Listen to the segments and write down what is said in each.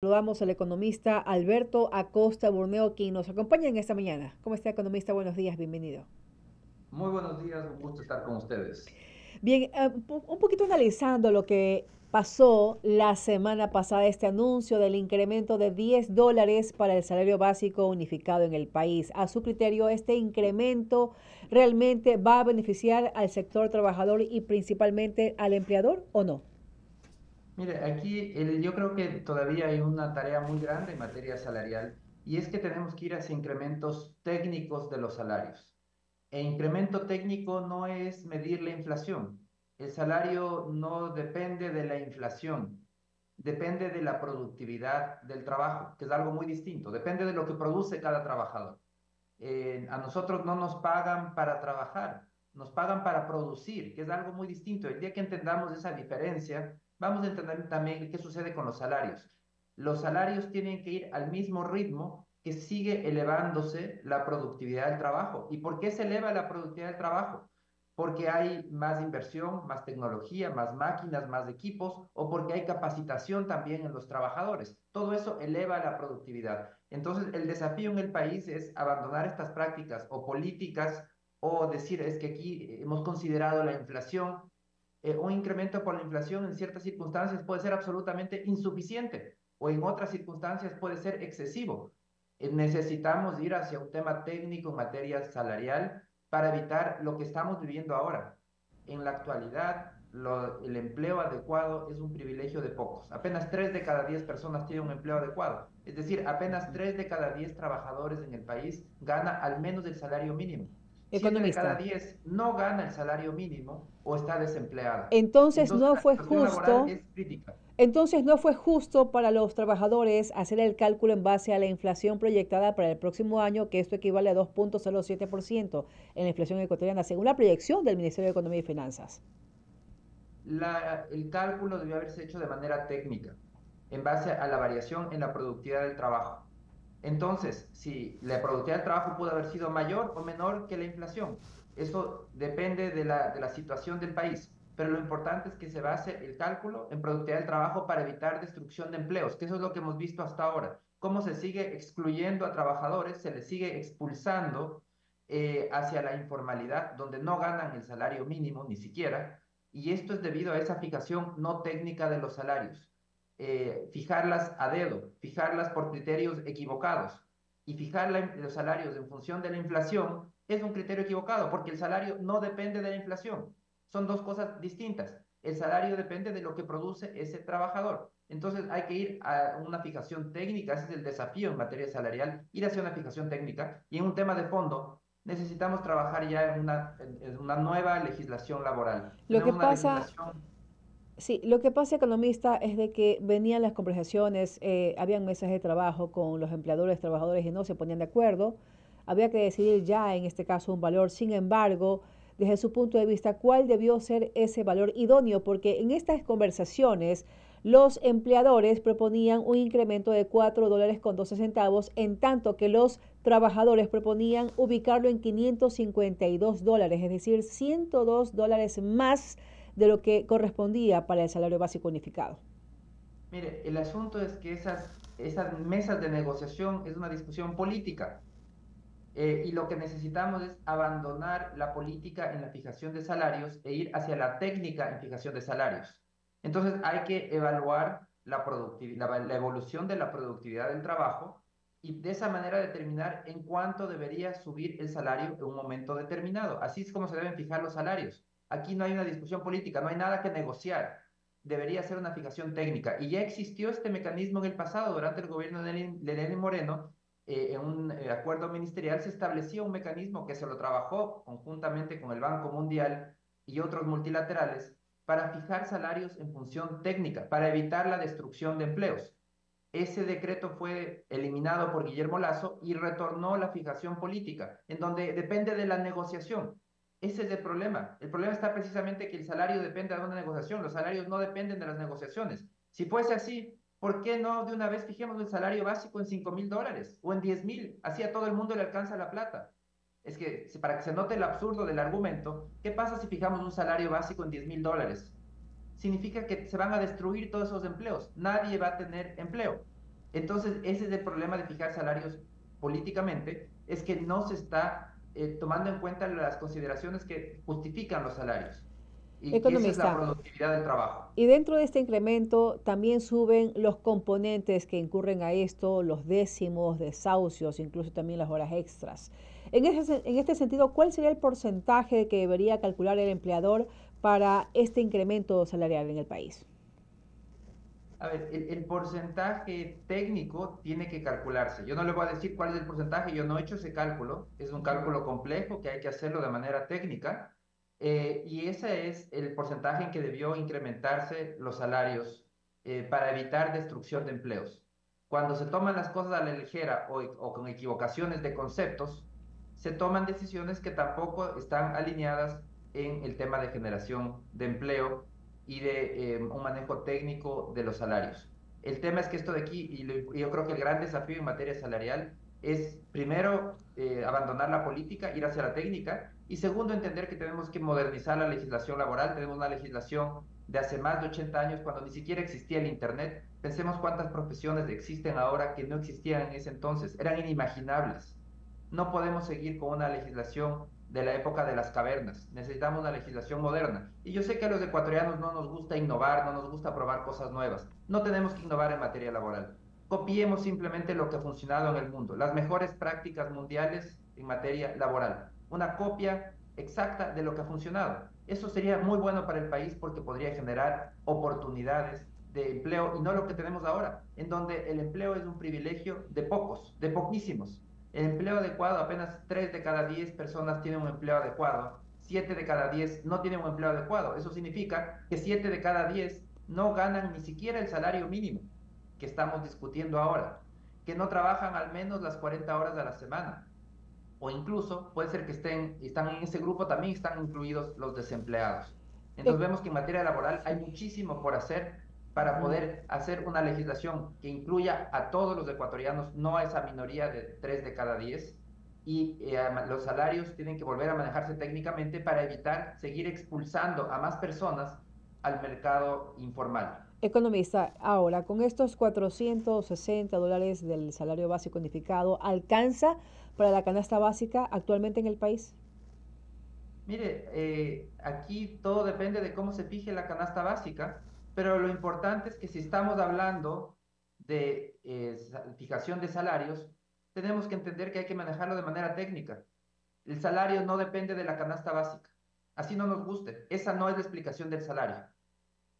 Saludamos al economista Alberto Acosta Burneo, quien nos acompaña en esta mañana. ¿Cómo está, economista? Buenos días, bienvenido. Muy buenos días, un gusto estar con ustedes. Bien, eh, un poquito analizando lo que pasó la semana pasada, este anuncio del incremento de 10 dólares para el salario básico unificado en el país. A su criterio, ¿este incremento realmente va a beneficiar al sector trabajador y principalmente al empleador o no? Mire, aquí yo creo que todavía hay una tarea muy grande en materia salarial y es que tenemos que ir hacia incrementos técnicos de los salarios. E incremento técnico no es medir la inflación. El salario no depende de la inflación, depende de la productividad del trabajo, que es algo muy distinto. Depende de lo que produce cada trabajador. Eh, a nosotros no nos pagan para trabajar, nos pagan para producir, que es algo muy distinto. El día que entendamos esa diferencia, vamos a entender también qué sucede con los salarios. Los salarios tienen que ir al mismo ritmo que sigue elevándose la productividad del trabajo. ¿Y por qué se eleva la productividad del trabajo? Porque hay más inversión, más tecnología, más máquinas, más equipos, o porque hay capacitación también en los trabajadores. Todo eso eleva la productividad. Entonces, el desafío en el país es abandonar estas prácticas o políticas o decir es que aquí hemos considerado la inflación eh, un incremento por la inflación en ciertas circunstancias puede ser absolutamente insuficiente o en otras circunstancias puede ser excesivo. Eh, necesitamos ir hacia un tema técnico en materia salarial para evitar lo que estamos viviendo ahora. En la actualidad, el empleo adecuado es un privilegio de pocos. Apenas 3 de cada 10 personas tienen un empleo adecuado. Es decir, apenas 3 de cada 10 trabajadores en el país gana al menos el salario mínimo. Economista. de cada 10 no gana el salario mínimo o está desempleado. Entonces, no fue justo. Entonces no fue justo para los trabajadores hacer el cálculo en base a la inflación proyectada para el próximo año, que esto equivale a 2.07% en la inflación ecuatoriana, según la proyección del Ministerio de Economía y Finanzas. el cálculo debió haberse hecho de manera técnica, en base a la variación en la productividad del trabajo. Entonces, si la productividad del trabajo pudo haber sido mayor o menor que la inflación, eso depende de la, de la situación del país. Pero lo importante es que se base el cálculo en productividad del trabajo para evitar destrucción de empleos, que eso es lo que hemos visto hasta ahora. Cómo se sigue excluyendo a trabajadores, se les sigue expulsando eh, hacia la informalidad, donde no ganan el salario mínimo ni siquiera. Y esto es debido a esa fijación no técnica de los salarios. Eh, fijarlas a dedo, fijarlas por criterios equivocados y fijar los salarios en función de la inflación es un criterio equivocado porque el salario no depende de la inflación. Son dos cosas distintas. El salario depende de lo que produce ese trabajador. Entonces hay que ir a una fijación técnica, ese es el desafío en materia salarial, ir hacia una fijación técnica y en un tema de fondo necesitamos trabajar ya en una, en una nueva legislación laboral. Lo que pasa... Sí, lo que pasa, economista, es de que venían las conversaciones, eh, habían mesas de trabajo con los empleadores, trabajadores y no se ponían de acuerdo. Había que decidir ya, en este caso, un valor. Sin embargo, desde su punto de vista, ¿cuál debió ser ese valor idóneo? Porque en estas conversaciones, los empleadores proponían un incremento de 4 dólares con 12 centavos, en tanto que los trabajadores proponían ubicarlo en 552 dólares, es decir, 102 dólares más de lo que correspondía para el salario básico unificado. Mire, el asunto es que esas, esas mesas de negociación es una discusión política. Eh, y lo que necesitamos es abandonar la política en la fijación de salarios e ir hacia la técnica en fijación de salarios. Entonces hay que evaluar la, la evolución de la productividad del trabajo y de esa manera determinar en cuánto debería subir el salario en un momento determinado. Así es como se deben fijar los salarios. Aquí no hay una discusión política, no hay nada que negociar. Debería ser una fijación técnica. Y ya existió este mecanismo en el pasado, durante el gobierno de Lenín Moreno, eh, en un eh, acuerdo ministerial se establecía un mecanismo que se lo trabajó conjuntamente con el Banco Mundial y otros multilaterales para fijar salarios en función técnica, para evitar la destrucción de empleos. Ese decreto fue eliminado por Guillermo Lazo y retornó la fijación política, en donde depende de la negociación. Ese es el problema. El problema está precisamente que el salario depende de una negociación. Los salarios no dependen de las negociaciones. Si fuese así, ¿por qué no de una vez fijemos el salario básico en 5 mil dólares o en 10 mil? Así a todo el mundo le alcanza la plata. Es que para que se note el absurdo del argumento, ¿qué pasa si fijamos un salario básico en 10 mil dólares? Significa que se van a destruir todos esos empleos. Nadie va a tener empleo. Entonces, ese es el problema de fijar salarios políticamente, es que no se está eh, tomando en cuenta las consideraciones que justifican los salarios. Y esa es la productividad del trabajo. Y dentro de este incremento también suben los componentes que incurren a esto, los décimos, desahucios, incluso también las horas extras. En, en este sentido, ¿cuál sería el porcentaje que debería calcular el empleador para este incremento salarial en el país? A ver, el, porcentaje técnico tiene que calcularse. Yo no le voy a decir cuál es el porcentaje, yo no he hecho ese cálculo. Es un cálculo complejo que hay que hacerlo de manera técnica. Eh, y ese es el porcentaje en que debió incrementarse los salarios eh, para evitar destrucción de empleos. Cuando se toman las cosas a la ligera o, o con equivocaciones de conceptos, se toman decisiones que tampoco están alineadas en el tema de generación de empleo y de eh, un manejo técnico de los salarios. El tema es que esto de aquí, y, yo creo que el gran desafío en materia salarial es primero eh, abandonar la política, ir hacia la técnica, y segundo entender que tenemos que modernizar la legislación laboral. Tenemos una legislación de hace más de 80 años cuando ni siquiera existía el Internet. Pensemos cuántas profesiones existen ahora que no existían en ese entonces, eran inimaginables. No podemos seguir con una legislación de la época de las cavernas. Necesitamos una legislación moderna. Y yo sé que a los ecuatorianos no nos gusta innovar, no nos gusta probar cosas nuevas. No tenemos que innovar en materia laboral. Copiemos simplemente lo que ha funcionado en el mundo, las mejores prácticas mundiales en materia laboral. Una copia exacta de lo que ha funcionado. Eso sería muy bueno para el país porque podría generar oportunidades de empleo y no lo que tenemos ahora, en donde el empleo es un privilegio de pocos, de poquísimos. El empleo adecuado, apenas 3 de cada 10 personas tienen un empleo adecuado, 7 de cada 10 no tienen un empleo adecuado. Eso significa que 7 de cada 10 no ganan ni siquiera el salario mínimo que estamos discutiendo ahora, que no trabajan al menos las 40 horas de la semana. O incluso puede ser que estén, están en ese grupo, también están incluidos los desempleados. Entonces vemos que en materia laboral hay muchísimo por hacer para poder hacer una legislación que incluya a todos los ecuatorianos, no a esa minoría de 3 de cada 10, y eh, los salarios tienen que volver a manejarse técnicamente para evitar seguir expulsando a más personas al mercado informal. Economista, ahora con estos 460 dólares del salario básico unificado, ¿alcanza para la canasta básica actualmente en el país? Mire, eh, aquí todo depende de cómo se fije la canasta básica pero lo importante es que si estamos hablando de eh, fijación de salarios, tenemos que entender que hay que manejarlo de manera técnica. El salario no depende de la canasta básica. Así no nos guste. Esa no es la explicación del salario.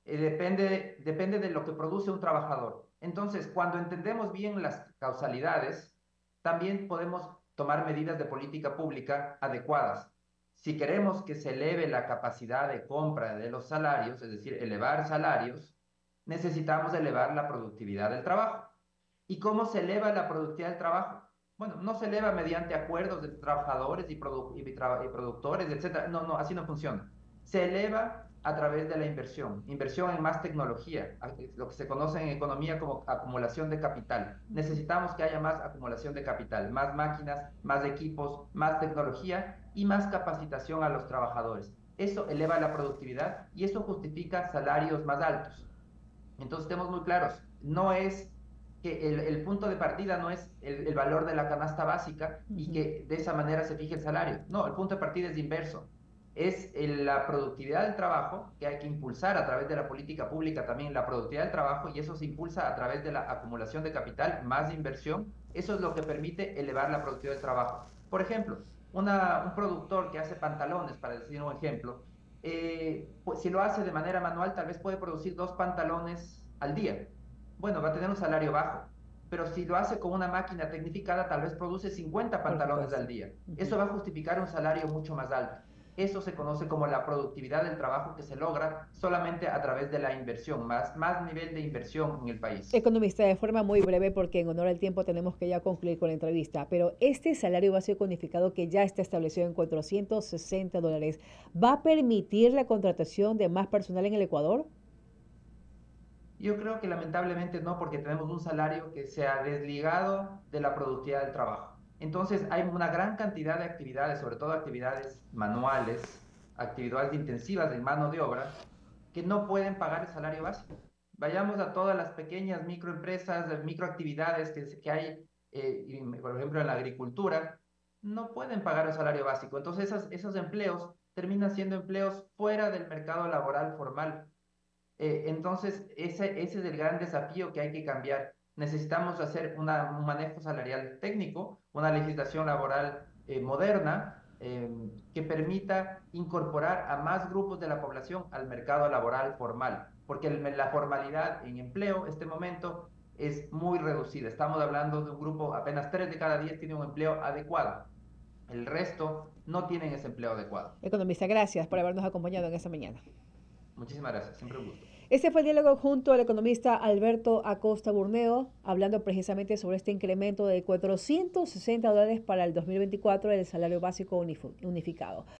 Eh, depende, depende de lo que produce un trabajador. Entonces, cuando entendemos bien las causalidades, también podemos tomar medidas de política pública adecuadas si queremos que se eleve la capacidad de compra de los salarios, es decir, elevar salarios, necesitamos elevar la productividad del trabajo. ¿Y cómo se eleva la productividad del trabajo? Bueno, no se eleva mediante acuerdos de trabajadores y, productores, etc. No, no, así no funciona. Se eleva a través de la inversión, inversión en más tecnología, lo que se conoce en economía como acumulación de capital. Necesitamos que haya más acumulación de capital, más máquinas, más equipos, más tecnología y más capacitación a los trabajadores. Eso eleva la productividad y eso justifica salarios más altos. Entonces, estemos muy claros, no es que el, punto de partida no es el, valor de la canasta básica y que de esa manera se fije el salario. No, el punto de partida es inverso es la productividad del trabajo, que hay que impulsar a través de la política pública también la productividad del trabajo, y eso se impulsa a través de la acumulación de capital, más inversión. Eso es lo que permite elevar la productividad del trabajo. Por ejemplo, un productor que hace pantalones, para decir un ejemplo, eh, pues, si lo hace de manera manual, tal vez puede producir dos pantalones al día. Bueno, va a tener un salario bajo, pero si lo hace con una máquina tecnificada, tal vez produce 50 pantalones al día. Eso va a justificar un salario mucho más alto. Eso se conoce como la productividad del trabajo que se logra solamente a través de la inversión, más, más nivel de inversión en el país. Economista, de forma muy breve, porque en honor al tiempo tenemos que ya concluir con la entrevista, pero este salario básico unificado que ya está establecido en 460 dólares, ¿va a permitir la contratación de más personal en el Ecuador? Yo creo que lamentablemente no, porque tenemos un salario que se ha desligado de la productividad del trabajo. Entonces hay una gran cantidad de actividades, sobre todo actividades manuales, actividades intensivas de mano de obra, que no pueden pagar el salario básico. Vayamos a todas las pequeñas microempresas, microactividades que, hay, eh, por ejemplo, en la agricultura, no pueden pagar un salario básico. Entonces, esos empleos terminan siendo empleos fuera del mercado laboral formal. Eh, entonces, ese, ese es el gran desafío que hay que cambiar. Necesitamos hacer un manejo salarial técnico, una legislación laboral eh, moderna em, que permita incorporar a más grupos de la población al mercado laboral formal, porque la formalidad en empleo, este momento, es muy reducida. Estamos hablando de un grupo, apenas 3 de cada 10 tienen un empleo adecuado. El resto no tienen ese empleo adecuado. Economista, gracias por habernos acompañado en esta mañana. Muchísimas gracias, siempre un gusto. Este fue el diálogo junto al economista Alberto Acosta Burneo, hablando precisamente sobre este incremento de 460 dólares para el 2024 del salario básico unificado.